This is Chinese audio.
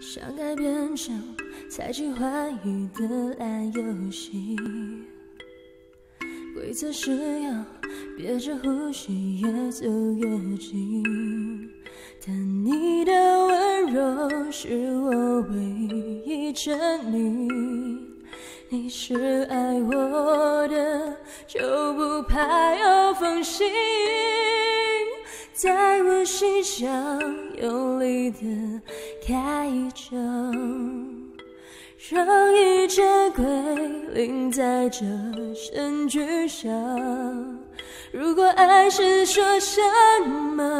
想改变成猜忌怀疑的烂游戏，规则是要憋着呼吸越走越近，但你的温柔是我唯一真理。你是爱我的，就不怕有缝隙。在我心上用力的开一枪，让一切归零在这声巨响。如果爱是说什么。